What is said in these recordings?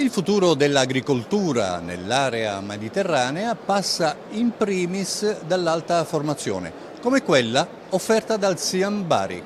Il futuro dell'agricoltura nell'area mediterranea passa in primis dall'alta formazione, come quella offerta dal Siam Bari.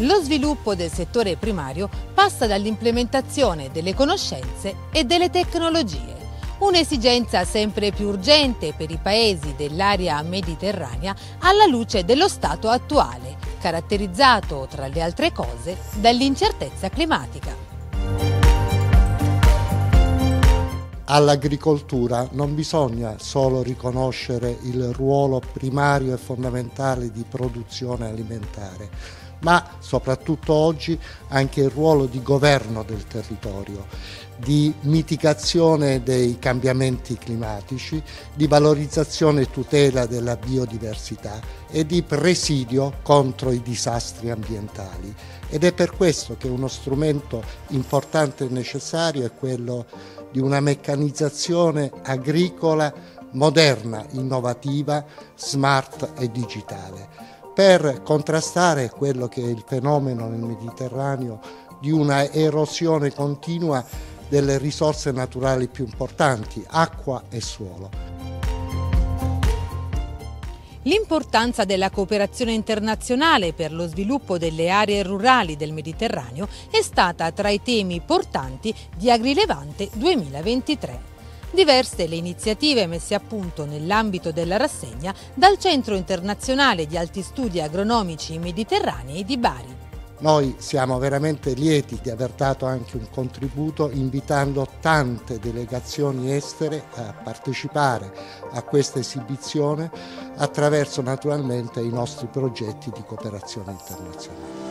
Lo sviluppo del settore primario passa dall'implementazione delle conoscenze e delle tecnologie, un'esigenza sempre più urgente per i paesi dell'area mediterranea alla luce dello stato attuale, caratterizzato tra le altre cose dall'incertezza climatica. All'agricoltura non bisogna solo riconoscere il ruolo primario e fondamentale di produzione alimentare, ma soprattutto oggi anche il ruolo di governo del territorio, di mitigazione dei cambiamenti climatici, di valorizzazione e tutela della biodiversità e di presidio contro i disastri ambientali. Ed è per questo che uno strumento importante e necessario è quello di una meccanizzazione agricola moderna, innovativa, smart e digitale per contrastare quello che è il fenomeno nel Mediterraneo di una erosione continua delle risorse naturali più importanti, acqua e suolo. L'importanza della cooperazione internazionale per lo sviluppo delle aree rurali del Mediterraneo è stata tra i temi portanti di Agrilevante 2023 diverse le iniziative messe a punto nell'ambito della rassegna dal Centro Internazionale di Alti Studi Agronomici Mediterranei di Bari. Noi siamo veramente lieti di aver dato anche un contributo invitando tante delegazioni estere a partecipare a questa esibizione attraverso naturalmente i nostri progetti di cooperazione internazionale.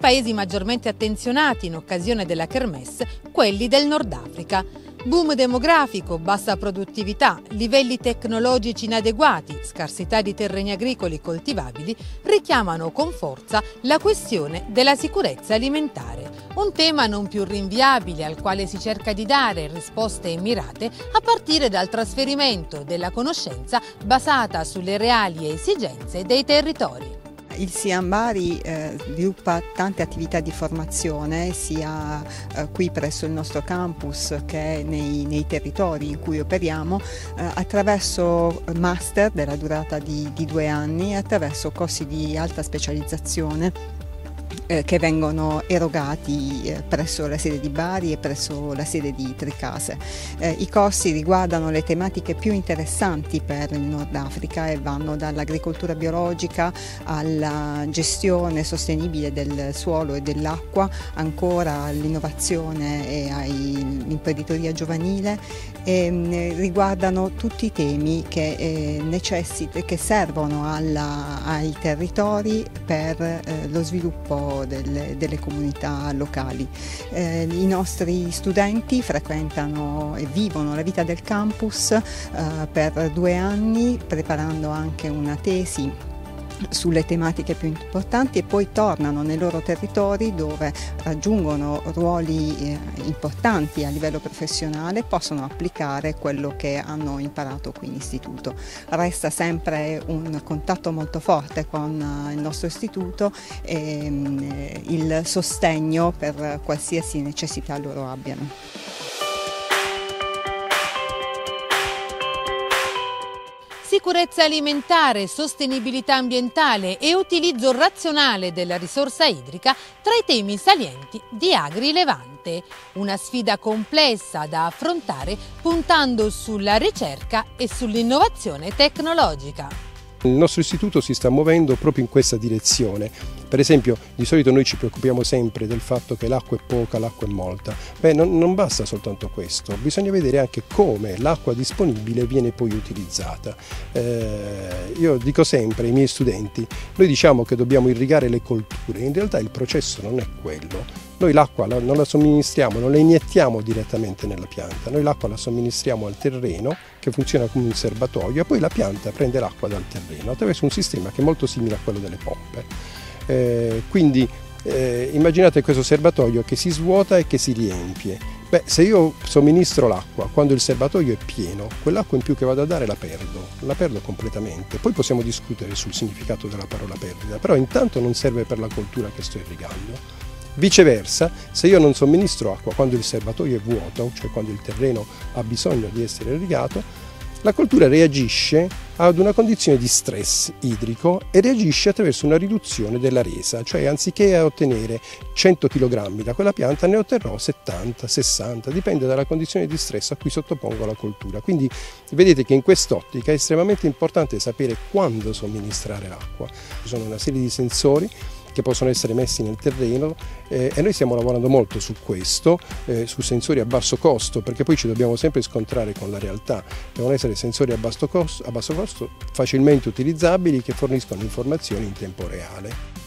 Paesi maggiormente attenzionati in occasione della Kermesse, quelli del Nord Africa. Boom demografico, bassa produttività, livelli tecnologici inadeguati, scarsità di terreni agricoli coltivabili richiamano con forza la questione della sicurezza alimentare, un tema non più rinviabile al quale si cerca di dare risposte mirate a partire dal trasferimento della conoscenza basata sulle reali esigenze dei territori. Il SIAM Bari eh, sviluppa tante attività di formazione sia eh, qui presso il nostro campus che nei, nei territori in cui operiamo eh, attraverso master della durata di, di due anni e attraverso corsi di alta specializzazione eh, che vengono erogati eh, presso la sede di Bari e presso la sede di Tricase. Eh, I corsi riguardano le tematiche più interessanti per il Nord Africa e vanno dall'agricoltura biologica alla gestione sostenibile del suolo e dell'acqua, ancora all'innovazione e all'imprenditoria giovanile e mm, riguardano tutti i temi che, eh, che servono alla, ai territori per eh, lo sviluppo delle, delle comunità locali. Eh, I nostri studenti frequentano e vivono la vita del campus eh, per due anni preparando anche una tesi sulle tematiche più importanti e poi tornano nei loro territori dove raggiungono ruoli eh, importanti a livello professionale e possono applicare quello che hanno imparato qui in istituto. Resta sempre un contatto molto forte con eh, il nostro istituto e mm, il sostegno per qualsiasi necessità loro abbiano. Sicurezza alimentare, sostenibilità ambientale e utilizzo razionale della risorsa idrica tra i temi salienti di Agri Levante. Una sfida complessa da affrontare puntando sulla ricerca e sull'innovazione tecnologica. Il nostro istituto si sta muovendo proprio in questa direzione. Per esempio, di solito noi ci preoccupiamo sempre del fatto che l'acqua è poca, l'acqua è molta. Beh, non, non basta soltanto questo, bisogna vedere anche come l'acqua disponibile viene poi utilizzata. Eh, io dico sempre ai miei studenti, noi diciamo che dobbiamo irrigare le colture, in realtà il processo non è quello Noi l'acqua non la somministriamo, non la iniettiamo direttamente nella pianta, noi l'acqua la somministriamo al terreno che funziona come un serbatoio e poi la pianta prende l'acqua dal terreno attraverso un sistema che è molto simile a quello delle pompe. Eh, quindi eh, immaginate questo serbatoio che si svuota e che si riempie. Beh, se io somministro l'acqua quando il serbatoio è pieno, quell'acqua in più che vado a dare la perdo, la perdo completamente. Poi possiamo discutere sul significato della parola perdita, però intanto non serve per la coltura che sto irrigando. Viceversa, se io non somministro acqua quando il serbatoio è vuoto, cioè quando il terreno ha bisogno di essere irrigato, la coltura reagisce ad una condizione di stress idrico e reagisce attraverso una riduzione della resa, cioè anziché ottenere 100 kg da quella pianta ne otterrò 70, 60, dipende dalla condizione di stress a cui sottopongo la coltura. Quindi vedete che in quest'ottica è estremamente importante sapere quando somministrare l'acqua. Ci sono una serie di sensori che possono essere messi nel terreno eh, e noi stiamo lavorando molto su questo, eh, su sensori a basso costo, perché poi ci dobbiamo sempre scontrare con la realtà. Devono essere sensori a basso costo, a basso costo facilmente utilizzabili che forniscono informazioni in tempo reale.